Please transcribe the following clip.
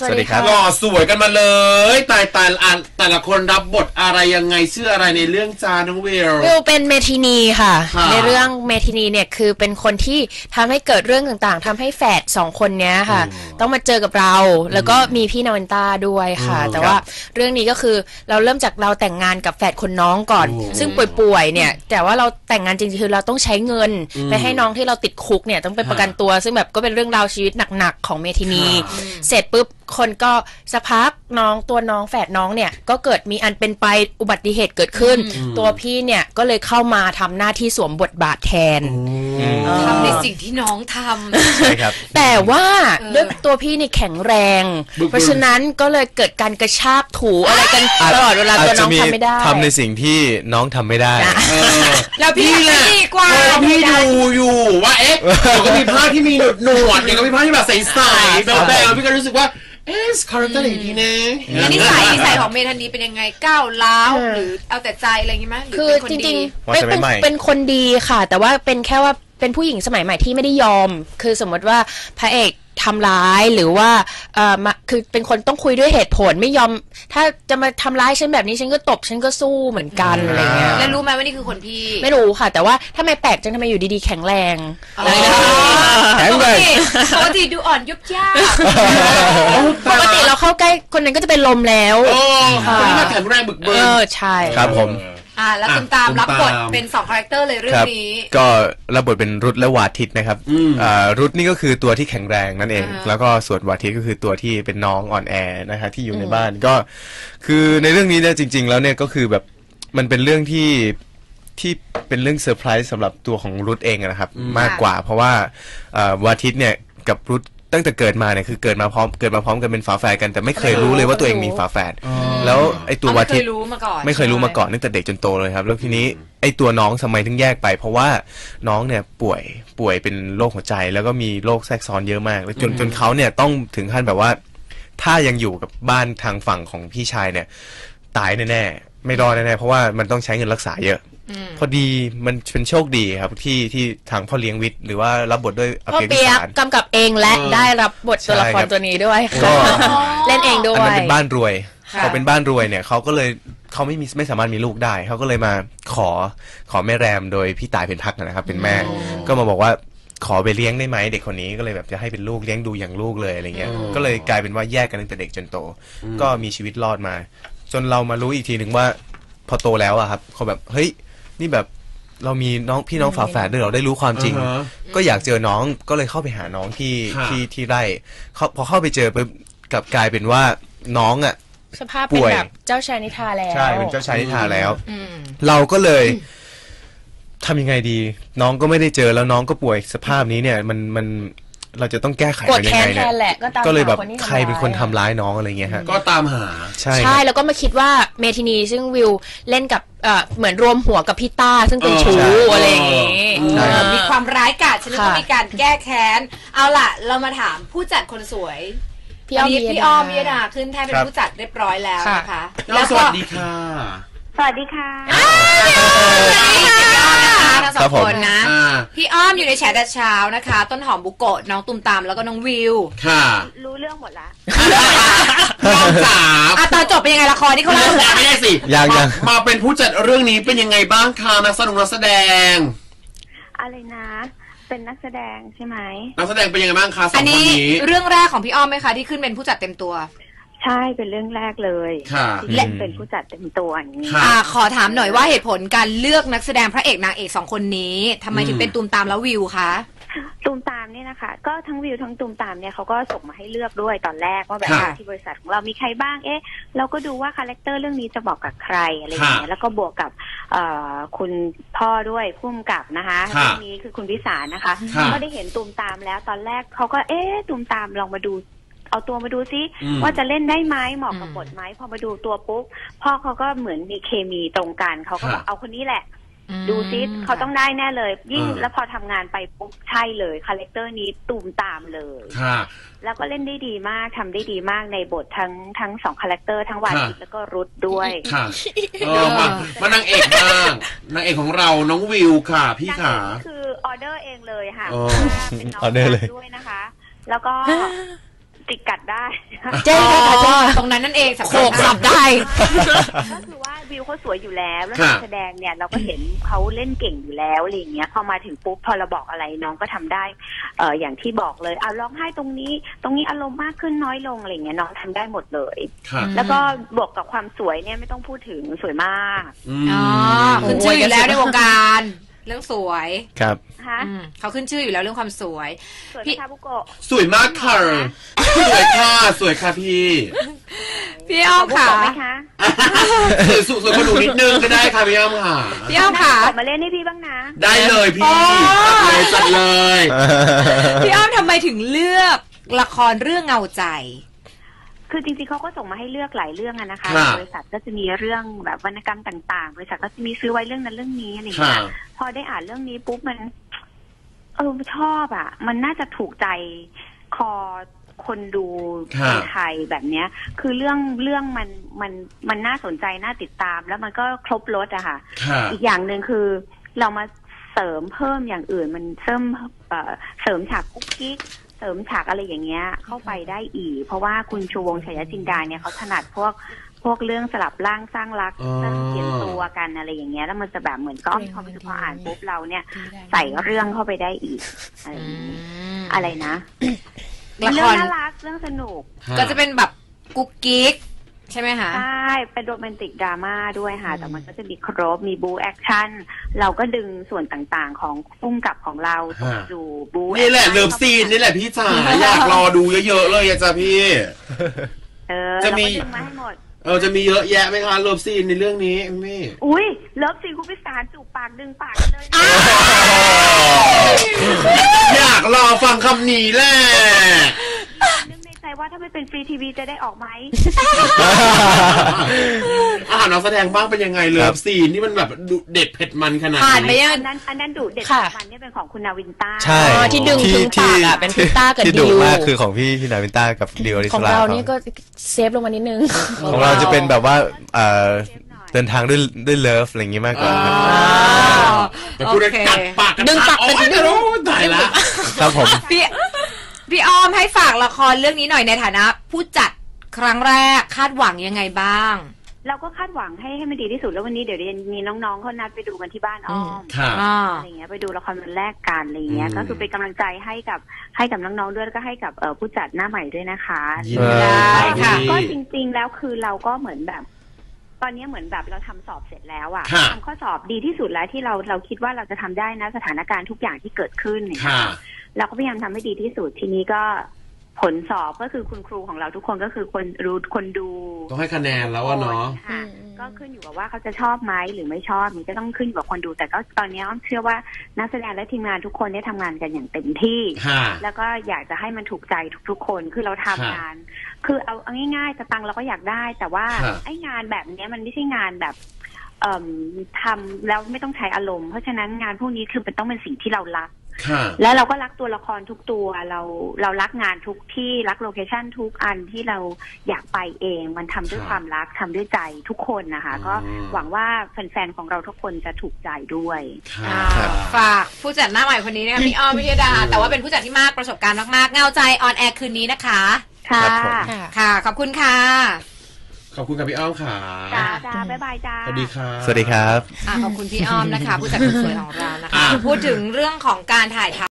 สวัสดีครับ หล่อสวยกันมาเลย ตายตายอะแต่ละคนรับบทอะไรยังไงชื่ออะไรในเรื่องจาน้องวิววิวเป็นเมทินีค่ะ ค่ะ ในเรื่องเมทินีเนี่ยคือเป็นคนที่ทำให้เกิดเรื่องต่างๆทำให้แฝดสองคนเนี้ยค่ะ ต้องมาเจอกับเรา แล้วก็มีพี่นาวันต้าด้วยค่ะอืมแต่ว่าเรื่องนี้ก็คือเราเริ่มจากเราแต่งงานกับแฝดคนน้องก่อนโอ้ซึ่งป่วยๆเนี่ย แต่ว่าเราแต่งงานจริงๆคือเราต้องใช้เงิน ไปให้น้องที่เราติดคุกเนี่ยต้องไปประกันตัว ซึ่งแบบก็เป็นเรื่องราวชีวิตหนักๆของเมทินีค่ะเสร็จปุ๊บคนก็สักพักน้องตัวน้องแฝดน้องเนี่ย ก็เกิดมีอันเป็นไปอุบัติเหตุเกิดขึ้น ตัวพี่เนี่ยก็เลยเข้ามาทำหน้าที่สวมบทบาทแทน ทำในสิ่งที่น้องทใช่ครับ แต่ว่าเออ ด้วยตัวพี่นี่แข็งแรง บึกบึน เพราะฉะนั้นก็เลยเกิดการกระชากถูอะไรกันตลอดเวลาตัวน้องทำไม่ได้ ทำในสิ่งที่น้องทำไม่ได้อะเออำแล้วพี่นี่แหละดีกว่าเพราะว่าพี่ดูอยู่ว่าเอ๊ะเดี๋ยวก็มีภาพที่มีหนวดหนวดเดี๋ยวก็มีภาพที่แบบใสๆแบบแบบพี่ก็รู้สึกว่า เอ๊ะคาแรคเตอร์ไหนดีนะ แล้วนิสัยนิสัยของเมธานีเป็นยังไงก้าวร้าวหรือเอาแต่ใจอะไรอย่างงี้ไหมหรือคือเป็นคนจดีริงว่าๆเป็นสมัยใหม่เป็นคนดีค่ะ แต่ว่าเป็นแค่ว่าเป็นผู้หญิงสมัยใหม่ที่ไม่ได้ยอม คือสมมติว่าพระเอกทำร้ายหรือว่าเอ่อมาคือเป็นคนต้องคุยด้วยเหตุผลไม่ยอม ถ้าจะมาทำร้ายฉันแบบนี้ฉันก็ตบฉันก็สู้เหมือนกันอะไรเงี้ยแล้วรู้ไหมว่านี่คือคนพี่ไม่รู้ค่ะ แต่ว่าทำไมแปลกจังทำไมอยู่ดีๆแข็งแรงอ๋ออะไรนะแข็งปแรกงติปกติดูอ่อนยุบยากปกติเราเข้าใกล้คนนั้นก็จะเป็นลมแล้ว โอ้คนที่มาแข็งแรงบึกเอเบินอใช่ ครับผม อ่าแล้วอะตุมตามตุมรับบทตามเป็นสองคาแรคเตอร์เลยเรื่อคงรับนี้ ก็รับบทเป็นรุทและวาทิตนะครับอืมอ่ารุทนี่ก็คือตัวที่แข็งแรงนั่นเองอ่าฮะแล้วก็ส่วนวาทิตก็คือตัวที่เป็นน้องอ่อนแอนะฮะที่อยู่ในบ้านก็คือในเรื่องนี้เนี่ยจริง ๆ แล้วเนี่ยก็คือแบบมันเป็นเรื่องที่ที่เป็นเรื่องเซอร์ไพรส์สำหรับตัวของรุทเองอะนะครับมากกว่า เพราะว่าอ่าวาทิตเนี่ยกับรุทตั้งแต่เกิดมาเนี่ยคือเกิดมาพร้อมเกิดมาพร้อมกันเป็นฝาแฝดกันแต่ไม่เคยรู้เลยว่าตัวเองมีฝาแฝด แล้วไอ้ตัวเขาวาไม่เคทิตยรู้มาก่อนไม่เคยรู้มาก่อนตั้งแต่เด็กจนโตเลยครับ แล้วทีนี้ไอ้ตัวน้องทำไมถึงแยกไป เพราะว่าน้องเนี่ยป่วยป่วยเป็นโรคหัวใจ แล้วก็มีโรคแทรกซ้อนเยอะมากแล้วจนจนเขาเนี่ยต้องถึงขั้นแบบว่า ถ้ายังอยู่กับบ้านทางฝั่งของพี่ชายเนี่ย ตายแน่ๆไม่รอดแน่ๆเพราะว่ามันต้องใช้เงินรักษาเยอะ พอดีมันเป็นโชคดีครับที่ที่ทางพ่อเลี้ยงวิทย์หรือว่ารับบทด้วยอพ่อภิรเปีพิยกสาร กำกับเองและเออได้รับบทตัวละคใช่ครัรบตัวนี้ด้วยก็เล่นเองด้วอันนั้นยเป็นบ้านรวยค่ะ พอเป็นบ้านรวยเนี่ยเขาก็เลยเขาไม่มีไม่สามารถมีลูกได้เขาก็เลยมาขอขอแม่แรมโดยพี่ตายเป็นพักนะครับ เป็นแม่ ก็มาบอกว่าขอไปเลี้ยงได้ไหมเด็กคนนี้ก็เลยแบบจะให้เป็นลูกเลี้ยงดูอย่างลูกเลยอะไรเงี้ยก็เลยกลายเป็นว่าแยกกันตั้งแต่เด็กจนโต ก็มีชีวิตรอดมา จนเรามารู้อีกทีหนึ่งว่า พอโตแล้วอะครับเขาแบบเฮ้ยนี่แบบเรามีน้องพี่น้องฝาแฝดด้วยเหราได้รู้ความจริง อ่าฮะก็อยากเจอน้องก็เลยเข้าไปหาน้องที่ค่ะ ที่ที่ไร่เขาพอเข้าไปเจอปุ๊บกลับกลายเป็นว่าน้องอะ สภาพเป็นป่วย แบบเจ้าชายนิทราแล้วใช่เป็นเจ้าชายนิทราแล้ว อืม เราก็เลยทำยังไงดี น้องก็ไม่ได้เจอแล้วน้องก็ป่วยสภาพนี้เนี่ย มันมันเราจะต้องแก้ไขกดมันยังแค้นไงแทเนี่ยนแหละก็ตามก็เลยแบบหาที่ทำใครเป็นคนร้ายทำร้ายน้องอะไรเงี้ยฮะก็ตามหา ใช่ใช่ครับแล้วก็มาคิดว่าเมทินีซึ่งวิวเล่นกับเอ่อเหมือนรวมหัวกับพี่ต้าซึ่งเป็นเออชู้ใช่ อะไรอย่างงี้ ใช่ครับ มีความร้ายกาจฉะนันค่ะต้องมีการแก้แค้น เอาล่ะ เรามาถามผู้จัดคนสวย พี่อ้อมวันนี้พิยดาพี่อ้อมพิยดาขึ้นแท่นเป็คนรับผู้จัดเรียบร้อยแล้วนะคะแล้วสวัสดีค่ะ สวัสดีค่ะ ทั้งสอครังบผมคนนะ อ่า พี่อ้อมอยู่ในแฉแต่เช้านะคะ ต้นหอมบุโกะน้องตุมตามแล้วก็น้องวิวค่ะรู้เรื่องหมดละ น้องจ๋าอะตอนจบเป็นยังไงละครที่เขาเล่าไม่ได้สิยังยัง มามาเป็นผู้จัดเรื่องนี้เป็นยังไงบ้างคะนักแสดงนักแสดง อะไรนะ เป็นนักแสดงใช่ไหมนักแสดงเป็นยังไงบ้างคะสออังนคนนี้นี้ เรื่องแรกของพี่อ้อมไหมคะที่ขึ้นเป็นผู้จัดเต็มตัว ใช่เป็นเรื่องแรกเลยค่ะที่เล่นเป็นผู้จัดเต็มตัวอย่างนี้ ค่ะ อ่าขอถามหน่อยว่าเหตุผลการเลือกนักแสดงพระเอกนางเอกสองคนนี้ทำไมถึงเป็นตูมตามแล้ววิวคะ คะก็ทั้งวิวทั้งตูมตามเนี่ยเขาก็ส่งมาให้เลือกด้วยตอนแรกว่าแบบค่ะว่าที่บริษัทของเรามีใครบ้างเอ๊ะ เราก็ดูว่าคาแรคเตอร์เรื่องนี้จะบอกกับใครอะไรอย่างเงี้ยแล้วก็บวกกับเอ่อคุณพ่อด้วยผู้กำกับนะคะค่ะเรื่องนี้คือคุณพิสารนะคะ ค่ะก็ได้เห็นตูมตามแล้วตอนแรกเขาก็เอ๊ะตูมตามลองมาดู เอาตัวมาดูซิอืม ว่าจะเล่นได้ไหมเหมาะกับบทไหมพอมาดูตัวปุ๊บพ่อเขาก็เหมือนมีเคมีตรงกันเขาก็บอกเอาคนนี้แหละ ดูซิเขาต้องได้แน่เลย ยิ่งอ่าแล้วพอทำงานไปปุ๊บใช่เลยคาแรคเตอร์นี้ตูมตามเลยค่ะแล้วก็เล่นได้ดีมากทำได้ดีมาก ในบททั้งทั้งสองคาแรคเตอร์ทั้งวาทิตค่ะแล้วก็รุดด้วยค่ะเออมามานางเอกบ้างนางเอกของเราน้องวิวค่ะ พี่ขานางเอกนี่คือออเดอร์เองเลยค่ะอ๋อเป็นน้องออเดอร์เลยด้วยนะคะ แล้วก็จิกกัดได้เจ๊ค่ะเจ๊ตรงนั้นนั่นเองสำโขคัญกสับได้ก็คือว่า วิวเขาสวยอยู่แล้วแล้วการแสดงเนี่ยเราก็เห็นเขาเล่นเก่งอยู่แล้วอะไรเงี้ยพอมาถึงปุ๊บพอเราบอกอะไรน้องก็ทำได้เอออย่างที่บอกเลยเอาร้องไห้ตรงนี้ ตรงนี้อารมณ์มากขึ้นน้อยลงอะไรเงี้ยน้องทำได้หมดเลย แล้วก็บวกกับความสวยเนี่ยไม่ต้องพูดถึงสวยมากอ๋อคุณชื่ออยู่แล้วในวงการ เรื่องสวยครับฮะอืมเขาขึ้นชื่ออยู่แล้วเรื่องความสวย สวยไหพี่มคะบุโกะสวยมากค่ะสวยค่ะสวยค่ะพี่พี่อ้อมบุค่ะโกะไหมคะสวยสุสวยกว่าหนูนิดนึงก็ได้ค่ะพี่อ้อมค่ะ พี่อ้อมค่ะบุโกมาเล่นให้พี่บ้างนะ ได้เลยพี่อ๋อจัดเลยจัดเลย พี่อ้อมทำไมถึงเลือกละครเรื่องเงาใจ คือจริงๆเขาก็ส่งมาให้เลือกหลายเรื่องอะนะคะค่ะบริษัทก็จะมีเรื่องแบบวรรณกรรมต่างๆ บริษัทก็จะมีซื้อไว้เรื่องนั้นเรื่องนี้อะไรอย่างค่ะเงี้ย พอได้อ่านเรื่องนี้ปุ๊บมัน เออชอบอะ มันน่าจะถูกใจคอคนดูค่ะคนไทยแบบเนี้ย คือเรื่องเรื่องมันมันมันน่าสนใจน่าติดตาม แล้วมันก็ครบรถอะค่ะค่ะอีกอย่างหนึ่งคือเรามาเสริมเพิ่มอย่างอื่น มันเสริมเอ่อเสริมฉากกุ๊กกิ๊กเสริมฉากอะไรอย่างเงี้ย เข้าไปได้อีก เพราะว่าคุณชูวงศ์ฉายจินดาเนี่ยเขาถนัดพวก พวกเรื่องสลับร่างสร้างรักอ๋อสร้างเขียนตัวกันอะไรอย่างเงี้ย แล้วมันจะแบบเหมือนก็มีความรู้สึกพออ่านปุ๊บเราเนี่ย ใส่เรื่องเข้าไปได้อีกอะไรอย่างงี้อะไรนะละเรื่คองรน่ารักเรื่องสนุกก็จะเป็นแบบกุ๊กกิ๊กใช่ไหมคะ ใช่ เป็นโรแมนติกดราม่าด้วยค่ะแต่มันก็จะมีครบ มีบู๊แอคชั่น เราก็ดึงส่วนต่างๆของผู้กำกับของเราฮะสู้บู๊นี่แหละเลิฟซีนนี่แหละพี่จ๋าอยากรอดูเยอะๆเลยอะจ้ะพี่ เออจะเรามีก็ดึงมาให้หมด เออจะมีเยอะแยะไหมคะเลิฟซีนในเรื่องนี้พี่อุ้ยเลิฟซีนคุณพิสารจูบปากดึงปากกันเลยนะอยากรอฟังคำนี้แหละนึกในใจว่า ถ้าไม่เป็นฟรีทีวีจะได้ออกไหม อาหารนักแสดงบ้างเป็นยังไงเลิฟซีนนี่มันแบบดุเด็ดเผ็ดมันขนาดผ่านไปนี้ยังอันนั้นอันนั้นดุเด็ดค่ะ มันเนี่ยเป็นของคุณนาวินต้าใช่อ๋อที่ดึงถึงปากอะเป็นพิต้ากับที่ดิดุว มากคือของพี่พี่นาวินต้ากับดิวอริขสองลาเราคบนี่ก็ safe ลงมานิดนึง ของเราจะเป็นแบบว่าเอ่อเดินทางด้วยด้วย love อะไรอย่างงี้มากกว่าครับอ่าแต่พูดได้โอเคกัดปากกัดึงปาก โอ้ยดึงโอ้ยตายละครับผม พี่ พี่อ้อมให้ฝากละครเรื่องนี้หน่อยในฐานะ ผู้จัดครั้งแรกคาดหวังยังไงบ้าง เราก็คาดหวังให้ให้มันดีที่สุดแล้ววันนี้เดี๋ยวเดี๋ยวมีน้องๆเขานัดไปดูกันที่บ้านอ้อมค่ะอ่าอะไรเงี้ยไปดูละครวันแรกกันอะไรเงี้ยอืม ก็คือเป็นกำลังใจให้กับให้กับน้องๆด้วยแล้วก็ให้กับเอ่อผู้จัดหน้าใหม่ด้วยนะคะยินดีได้ค่ะ ก็พี่จริงๆแล้วคือเราก็เหมือนแบบ ตอนนี้เหมือนแบบเราทำสอบเสร็จแล้วอะค่ะ ทำข้อสอบดีที่สุดแล้วที่เราเราคิดว่าเราจะทำได้นะสถานการณ์ทุกอย่างที่เกิดขึ้นเนี่ย ค่ะ เราก็พยายามทำให้ดีที่สุดทีนี้ก็ผลสอบก็คือคุณครูของเราทุกคนก็คือคนรู้คนดูต้องให้คะแนนแล้วอะเนาะค่ะอืมก็ขึ้นอยู่กับว่าเขาจะชอบไหมหรือไม่ชอบมันก็ต้องขึ้นอยู่กับคนดู แต่ก็ตอนนี้อ้อมเชื่อว่านักแสดงและทีมงานทุกคนได้ทำงานกันอย่างเต็มที่ค่ะแล้วก็อยากจะให้มันถูกใจทุกๆ คนคือเราทำค่ะงาน คือเอาเอาง่ายๆสตังค์เราก็อยากได้ แต่ว่าค่ะไอ้งานแบบเนี้ยมันไม่ใช่งานแบบ เอ่มทำแล้วไม่ต้องใช้อารมณ์ เพราะฉะนั้นงานพวกนี้คือมันต้องเป็นสิ่งที่เรารัก ค่ะ แล้วเราก็รักตัวละครทุกตัวเราเรารักงานทุกที่รักโลเคชั่นทุกอันที่เราอยากไปเองมันทำด้วยครับความรักทำด้วยใจทุกคนนะคะอืมก็หวังว่าแฟนๆของเราทุกคนจะถูกใจด้วย ค่ะอ่าฝากผู้จัดหน้าใหม่คนนี้นะคะพี่อ้อมพิยดา แต่ว่าเป็นผู้จัดที่มากประสบการณ์มากๆ เงาใจออนแอร์คืนนี้นะคะ ค่ะ ครับผม ค่ะ ค่ะ ขอบคุณค่ะ ขอบคุณกับพี่อ้อมค่ะจ้าจ้าบ๊ายบายจ้าสวัสดีค่ะสวัสดีครับ อะขอบคุณพี่อ้อมนะคะ ผู้จัดคนสวยของเรานะคะ อะ พูดถึงเรื่องของการถ่ายทำ